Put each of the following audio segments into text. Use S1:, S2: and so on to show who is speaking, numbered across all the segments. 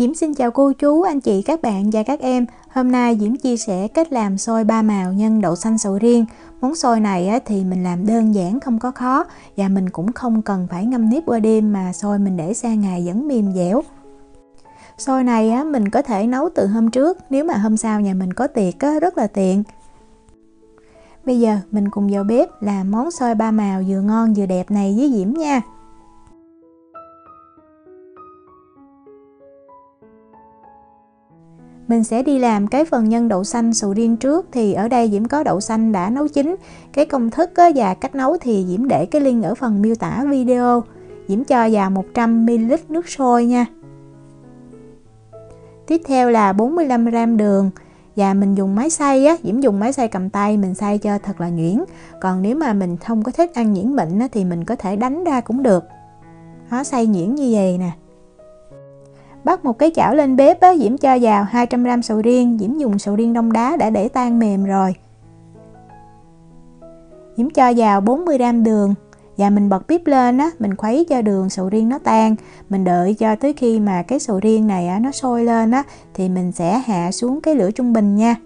S1: Diễm xin chào cô chú, anh chị, các bạn và các em. Hôm nay Diễm chia sẻ cách làm xôi ba màu nhân đậu xanh sầu riêng. Món xôi này thì mình làm đơn giản không có khó và mình cũng không cần phải ngâm nếp qua đêm mà xôi mình để sang ngày vẫn mềm dẻo. Xôi này mình có thể nấu từ hôm trước, nếu mà hôm sau nhà mình có tiệc rất là tiện. Bây giờ mình cùng vào bếp làm món xôi ba màu vừa ngon vừa đẹp này với Diễm nha. Mình sẽ đi làm cái phần nhân đậu xanh sầu riêng trước thì ở đây Diễm có đậu xanh đã nấu chín. Cái công thức và cách nấu thì Diễm để cái link ở phần miêu tả video. Diễm cho vào 100ml nước sôi nha. Tiếp theo là 45g đường. Và mình dùng máy xay á Diễm dùng máy xay cầm tay mình xay cho thật là nhuyễn. Còn nếu mà mình không có thích ăn nhuyễn mịn á, thì mình có thể đánh ra cũng được. Nó xay nhuyễn như vậy nè. Bắt một cái chảo lên bếp á, Diễm cho vào 200g sầu riêng, Diễm dùng sầu riêng đông đá đã để tan mềm rồi. Diễm cho vào 40g đường và mình bật bếp lên á, mình khuấy cho đường sầu riêng nó tan. Mình đợi cho tới khi mà cái sầu riêng này á, nó sôi lên á, thì mình sẽ hạ xuống cái lửa trung bình nha.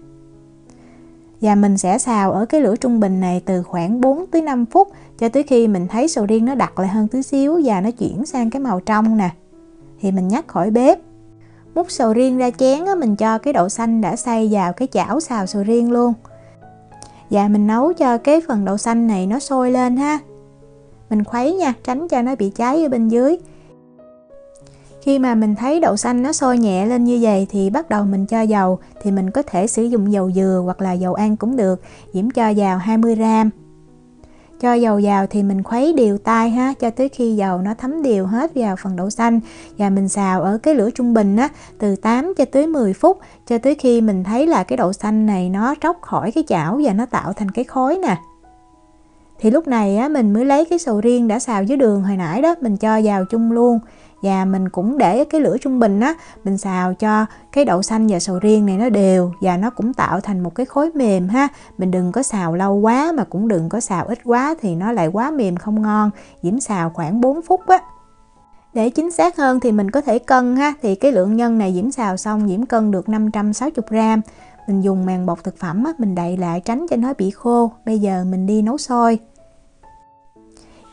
S1: Và mình sẽ xào ở cái lửa trung bình này từ khoảng 4 tới 5 phút cho tới khi mình thấy sầu riêng nó đặc lại hơn tí xíu và nó chuyển sang cái màu trong nè thì mình nhắc khỏi bếp. Múc sầu riêng ra chén á, mình cho cái đậu xanh đã xay vào cái chảo xào sầu riêng luôn. Và mình nấu cho cái phần đậu xanh này nó sôi lên ha. Mình khuấy nha tránh cho nó bị cháy ở bên dưới. Khi mà mình thấy đậu xanh nó sôi nhẹ lên như vậy thì bắt đầu mình cho dầu thì mình có thể sử dụng dầu dừa hoặc là dầu ăn cũng được Diễm cho vào 20 gram cho dầu vào thì mình khuấy đều tay ha cho tới khi dầu nó thấm đều hết vào phần đậu xanh. Và mình xào ở cái lửa trung bình á từ 8 cho tới 10 phút cho tới khi mình thấy là cái đậu xanh này nó tróc khỏi cái chảo và nó tạo thành cái khối nè. Thì lúc này á, mình mới lấy cái sầu riêng đã xào với đường hồi nãy đó mình cho vào chung luôn và mình cũng để cái lửa trung bình á mình xào cho cái đậu xanh và sầu riêng này nó đều và nó cũng tạo thành một cái khối mềm ha. Mình đừng có xào lâu quá mà cũng đừng có xào ít quá thì nó lại quá mềm không ngon diễm xào khoảng 4 phút á. Để chính xác hơn thì mình có thể cân ha thì cái lượng nhân này diễm xào xong diễm cân được 560 gram. Mình dùng màng bọc thực phẩm á, mình đậy lại tránh cho nó bị khô bây giờ mình đi nấu sôi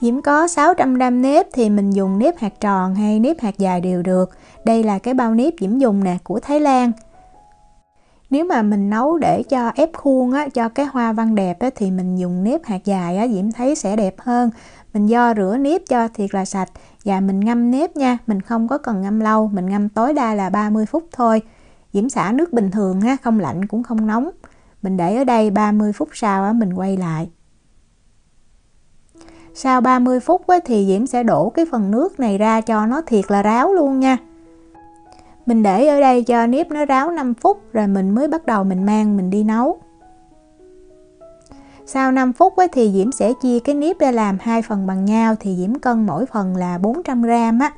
S1: Diễm có 600 gram nếp thì mình dùng nếp hạt tròn hay nếp hạt dài đều được. Đây là cái bao nếp Diễm dùng nè của Thái Lan. Nếu mà mình nấu để cho ép khuôn á, cho cái hoa văn đẹp á, thì mình dùng nếp hạt dài á, Diễm thấy sẽ đẹp hơn. Mình do rửa nếp cho thiệt là sạch và mình ngâm nếp nha, mình không có cần ngâm lâu, mình ngâm tối đa là 30 phút thôi. Diễm xả nước bình thường ha, không lạnh cũng không nóng. Mình để ở đây 30 phút sau á, mình quay lại. Sau 30 phút ấy, thì Diễm sẽ đổ cái phần nước này ra cho nó thiệt là ráo luôn nha. Mình để ở đây cho nếp nó ráo 5 phút rồi mình mới bắt đầu mình mang mình đi nấu. Sau 5 phút ấy, thì Diễm sẽ chia cái nếp ra làm hai phần bằng nhau thì Diễm cân mỗi phần là 400 gram á.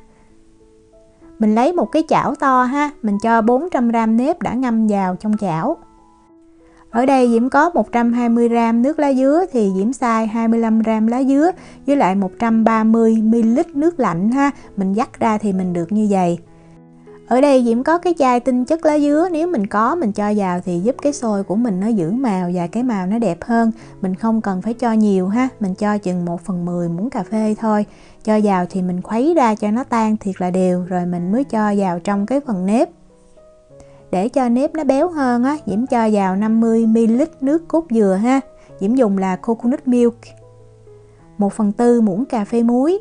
S1: Mình lấy một cái chảo to ha, mình cho 400 gram nếp đã ngâm vào trong chảo. Ở đây Diễm có 120g nước lá dứa thì Diễm xay 25g lá dứa với lại 130ml nước lạnh ha. Mình dắt ra thì mình được như vậy. Ở đây Diễm có cái chai tinh chất lá dứa. Nếu mình có, mình cho vào thì giúp cái xôi của mình nó giữ màu và cái màu nó đẹp hơn. Mình không cần phải cho nhiều ha. Mình cho chừng 1 phần 10 muỗng cà phê thôi. Cho vào thì mình khuấy ra cho nó tan thiệt là đều, Rồi mình mới cho vào trong cái phần nếp để cho nếp nó béo hơn á, Diễm cho vào 50ml nước cốt dừa ha. Diễm dùng là coconut milk. 1 phần tư muỗng cà phê muối.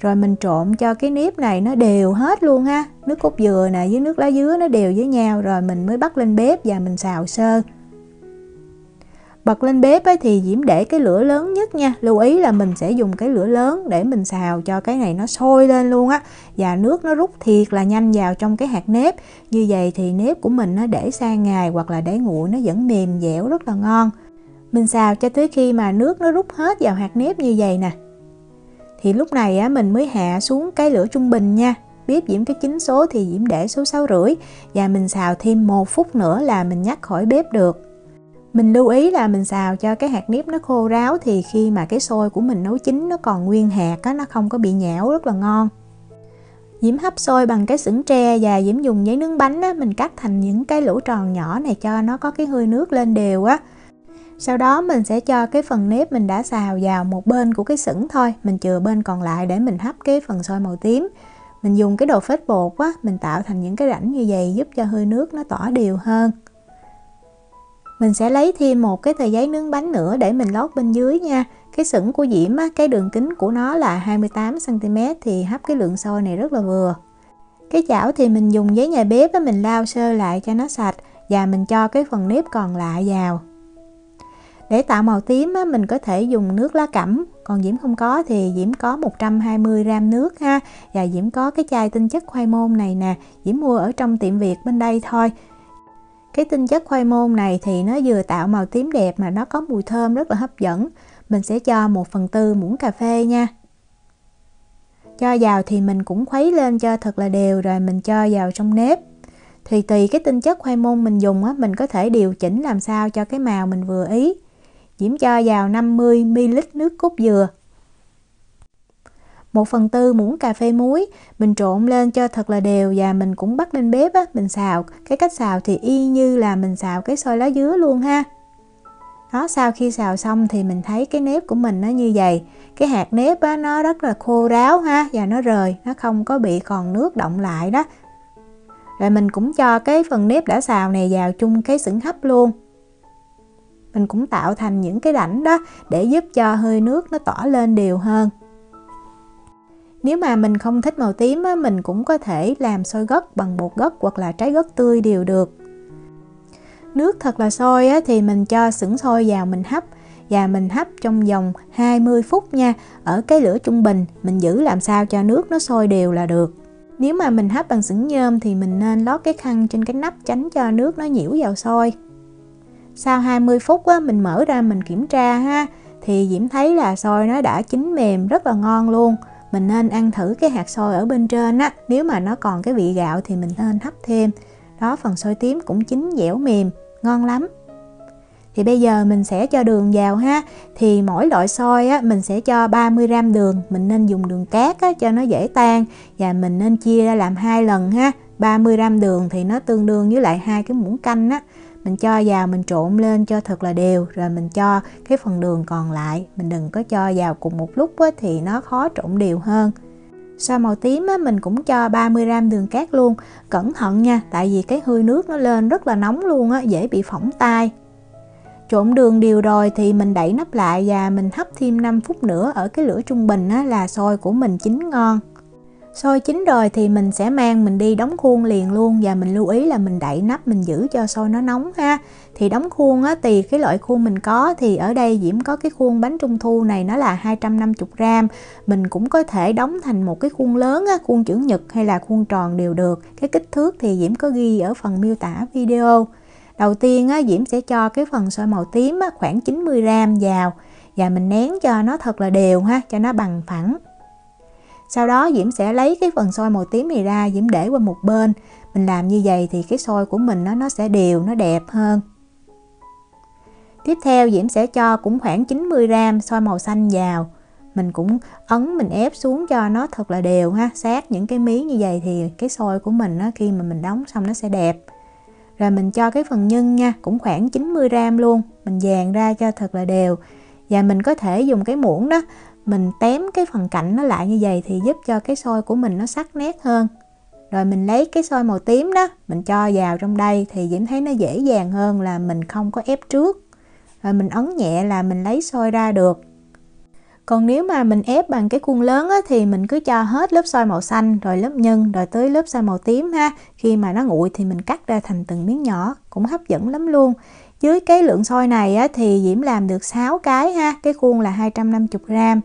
S1: Rồi mình trộn cho cái nếp này nó đều hết luôn ha. Nước cốt dừa nè với nước lá dứa nó đều với nhau rồi mình mới bắt lên bếp và mình xào sơ. Bật lên bếp ấy thì Diễm để cái lửa lớn nhất nha. Lưu ý là mình sẽ dùng cái lửa lớn để mình xào cho cái này nó sôi lên luôn á. Và nước nó rút thiệt là nhanh vào trong cái hạt nếp. Như vậy thì nếp của mình nó để sang ngày hoặc là để nguội nó vẫn mềm dẻo rất là ngon. Mình xào cho tới khi mà nước nó rút hết vào hạt nếp như vậy nè. Thì lúc này á, mình mới hạ xuống cái lửa trung bình nha. Bếp Diễm cái chính số thì Diễm để số 6 rưỡi. Và mình xào thêm một phút nữa là mình nhắc khỏi bếp được mình lưu ý là mình xào cho cái hạt nếp nó khô ráo thì khi mà cái xôi của mình nấu chín nó còn nguyên hạt á, nó không có bị nhão rất là ngon Diễm hấp xôi bằng cái xửng tre và Diễm dùng giấy nướng bánh á, mình cắt thành những cái lỗ tròn nhỏ này cho nó có cái hơi nước lên đều á. Sau đó mình sẽ cho cái phần nếp mình đã xào vào một bên của cái xửng thôi, mình chừa bên còn lại để mình hấp cái phần xôi màu tím. Mình dùng cái đồ phết bột á, mình tạo thành những cái rãnh như vậy giúp cho hơi nước nó tỏa đều hơn. Mình sẽ lấy thêm một cái tờ giấy nướng bánh nữa để mình lót bên dưới nha. Cái sửng của Diễm á, cái đường kính của nó là 28cm thì hấp cái lượng sôi này rất là vừa. Cái chảo thì mình dùng giấy nhà bếp á, mình lau sơ lại cho nó sạch và mình cho cái phần nếp còn lại vào. Để tạo màu tím á, mình có thể dùng nước lá cẩm, còn Diễm không có thì Diễm có 120 gram nước ha và Diễm có cái chai tinh chất khoai môn này nè, Diễm mua ở trong tiệm Việt bên đây thôi. Cái tinh chất khoai môn này thì nó vừa tạo màu tím đẹp mà nó có mùi thơm rất là hấp dẫn. Mình sẽ cho 1 phần tư muỗng cà phê nha. Cho vào thì mình cũng khuấy lên cho thật là đều rồi mình cho vào trong nếp. Thì tùy cái tinh chất khoai môn mình dùng á, mình có thể điều chỉnh làm sao cho cái màu mình vừa ý. Diễm cho vào 50ml nước cốt dừa 1 phần tư muỗng cà phê muối. Mình trộn lên cho thật là đều và mình cũng bắt lên bếp á, mình xào. Cái cách xào thì y như là mình xào cái xôi lá dứa luôn ha. Đó sau khi xào xong thì mình thấy cái nếp của mình nó như vậy. Cái hạt nếp á, nó rất là khô ráo ha và nó rời nó không có bị còn nước động lại đó. Rồi mình cũng cho cái phần nếp đã xào này vào chung cái xửng hấp luôn. Mình cũng tạo thành những cái rãnh đó để giúp cho hơi nước nó tỏa lên đều hơn nếu mà mình không thích màu tím á, mình cũng có thể làm sôi gấc bằng bột gấc hoặc là trái gấc tươi đều được. Nước thật là sôi á, thì mình cho sửng sôi vào mình hấp và mình hấp trong vòng 20 phút nha ở cái lửa trung bình mình giữ làm sao cho nước nó sôi đều là được. Nếu mà mình hấp bằng sửng nhôm thì mình nên lót cái khăn trên cái nắp tránh cho nước nó nhiễu vào sôi. Sau 20 phút á, mình mở ra mình kiểm tra ha thì Diễm thấy là sôi nó đã chín mềm rất là ngon luôn mình nên ăn thử cái hạt xôi ở bên trên á. Nếu mà nó còn cái vị gạo thì mình nên hấp thêm. Đó phần xôi tím cũng chín dẻo mềm ngon lắm. Thì bây giờ mình sẽ cho đường vào ha. Thì mỗi loại xôi á mình sẽ cho 30 gram đường. Mình nên dùng đường cát á, cho nó dễ tan. Và mình nên chia ra làm hai lần ha. 30 gram đường thì nó tương đương với lại hai cái muỗng canh á mình cho vào mình trộn lên cho thật là đều rồi mình cho cái phần đường còn lại. Mình đừng có cho vào cùng một lúc á, thì nó khó trộn đều hơn. Sau màu tím á, mình cũng cho 30g đường cát luôn. Cẩn thận nha, tại vì cái hơi nước nó lên rất là nóng luôn á, dễ bị phỏng tay Trộn đường đều rồi thì mình đậy nắp lại và mình hấp thêm 5 phút nữa ở cái lửa trung bình á, là xôi của mình chín ngon. Sôi chín rồi thì mình sẽ mang mình đi đóng khuôn liền luôn và mình lưu ý là mình đậy nắp mình giữ cho sôi nó nóng ha. Thì đóng khuôn á tùy cái loại khuôn mình có thì ở đây Diễm có cái khuôn bánh trung thu này nó là 250 gram. Mình cũng có thể đóng thành một cái khuôn lớn á, khuôn chữ nhật hay là khuôn tròn đều được. Cái kích thước thì Diễm có ghi ở phần miêu tả video. Đầu tiên á, Diễm sẽ cho cái phần sôi màu tím á, khoảng 90 gram vào và mình nén cho nó thật là đều ha, cho nó bằng phẳng sau đó Diễm sẽ lấy cái phần xôi màu tím này ra Diễm để qua một bên. Mình làm như vậy thì cái xôi của mình nó nó sẽ đều nó đẹp hơn. Tiếp theo Diễm sẽ cho cũng khoảng 90g xôi màu xanh vào. Mình cũng ấn mình ép xuống cho nó thật là đều ha. Sát những cái miếng như vậy thì cái xôi của mình á, khi mà mình đóng xong nó sẽ đẹp. Rồi mình cho cái phần nhân nha cũng khoảng 90g luôn. Mình dàn ra cho thật là đều. Và mình có thể dùng cái muỗng đó mình tém cái phần cạnh nó lại như vậy thì giúp cho cái xôi của mình nó sắc nét hơn. Rồi mình lấy cái xôi màu tím đó mình cho vào trong đây thì Diễm thấy nó dễ dàng hơn là mình không có ép trước. Rồi mình ấn nhẹ là mình lấy xôi ra được. Còn nếu mà mình ép bằng cái khuôn lớn á, thì mình cứ cho hết lớp xôi màu xanh rồi lớp nhân rồi tới lớp xôi màu tím ha. Khi mà nó nguội thì mình cắt ra thành từng miếng nhỏ cũng hấp dẫn lắm luôn. Dưới cái lượng xôi này á, thì Diễm làm được 6 cái ha cái khuôn là 250 gram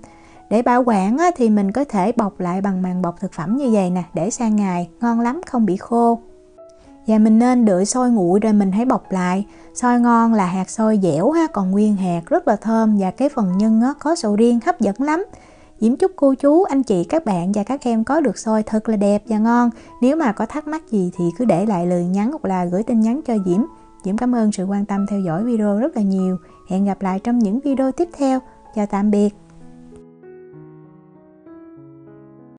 S1: để bảo quản á, thì mình có thể bọc lại bằng màng bọc thực phẩm như vậy nè để sang ngày ngon lắm không bị khô và mình nên đợi sôi nguội rồi mình hãy bọc lại sôi ngon là hạt sôi dẻo ha còn nguyên hạt rất là thơm và cái phần nhân á, có sầu riêng hấp dẫn lắm Diễm chúc cô chú, anh chị, các bạn và các em có được xôi thật là đẹp và ngon. Nếu mà có thắc mắc gì thì cứ để lại lời nhắn hoặc là gửi tin nhắn cho Diễm. Diễm cảm ơn sự quan tâm theo dõi video rất là nhiều. Hẹn gặp lại trong những video tiếp theo. Chào tạm biệt.